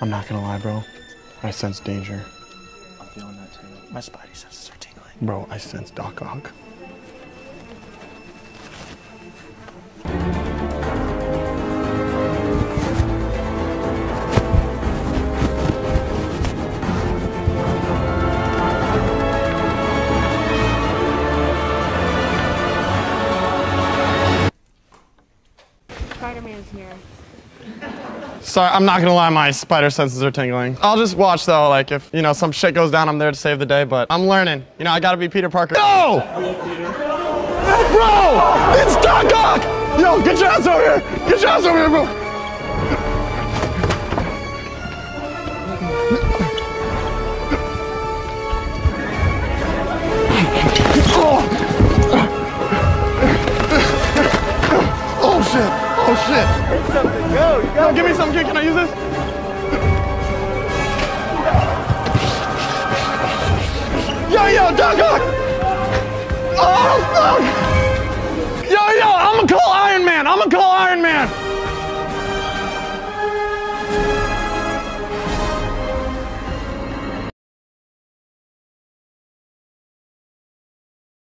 I'm not gonna lie, bro. I sense danger. I'm feeling that too. My spidey senses are tingling. Bro, I sense Doc Ock. Spider-Man's here. Sorry, I'm not gonna lie, my spider senses are tingling. I'll just watch though, like if, you know, some shit goes down, I'm there to save the day, but I'm learning. You know, I gotta be Peter Parker. No! Bro! It's Doc Ock! Yo, get your ass over here! Get your ass over here, bro! Oh shit! Oh shit. Hit something. Go. You gotta no, give me some. Can I use this? Yo, yo, Doc Ock! Oh, fuck! Yo, yo, I'm gonna call Iron Man! I'm gonna call Iron Man!